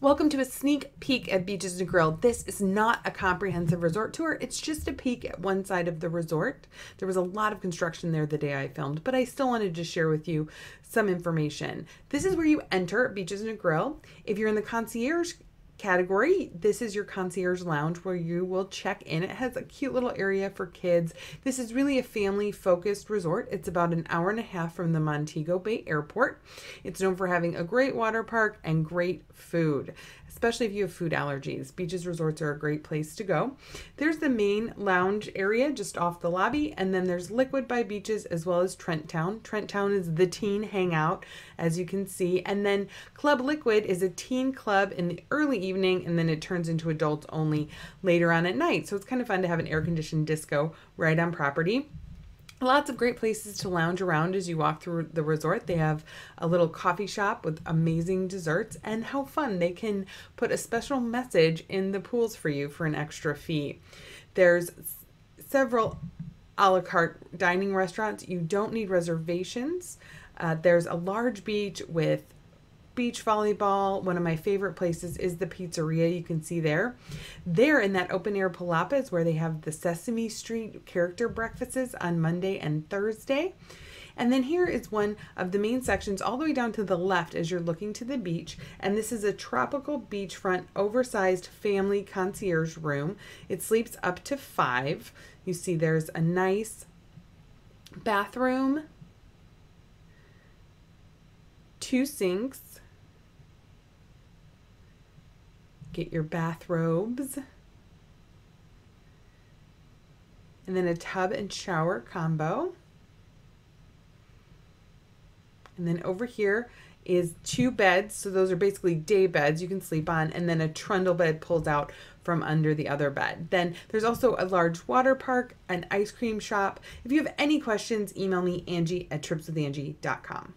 Welcome to a sneak peek at Beaches Negril. This is not a comprehensive resort tour. It's just a peek at one side of the resort. There was a lot of construction there the day I filmed, but I still wanted to share with you some information. This is where you enter Beaches Negril. If you're in the concierge category, this is your concierge lounge where you will check in. It has a cute little area for kids. This is really a family focused resort. It's about an hour and a half from the Montego Bay Airport. It's known for having a great water park and great food especially if you have food allergies. Beaches resorts are a great place to go. There's the main lounge area just off the lobby, and then there's Liquid by Beaches as well as Trench Town. Trench Town is the teen hangout, as you can see, and then Club Liquid is a teen club in the early evening, and then it turns into adults only later on at night. So it's kind of fun to have an air conditioned disco right on property. Lots of great places to lounge around as you walk through the resort. They have a little coffee shop with amazing desserts, and how fun they can put a special message in the pools for you for an extra fee. There's several a la carte dining restaurants. You don't need reservations. Uh, there's a large beach with beach volleyball. One of my favorite places is the pizzeria you can see there. There in that open air palapa is where they have the Sesame Street character breakfasts on Monday and Thursday. And then here is one of the main sections all the way down to the left as you're looking to the beach. And this is a tropical beachfront oversized family concierge room. It sleeps up to five. You see there's a nice bathroom, two sinks, Get your bathrobes. And then a tub and shower combo. And then over here is two beds. So those are basically day beds you can sleep on. And then a trundle bed pulls out from under the other bed. Then there's also a large water park, an ice cream shop. If you have any questions, email me, Angie at tripswithangie.com.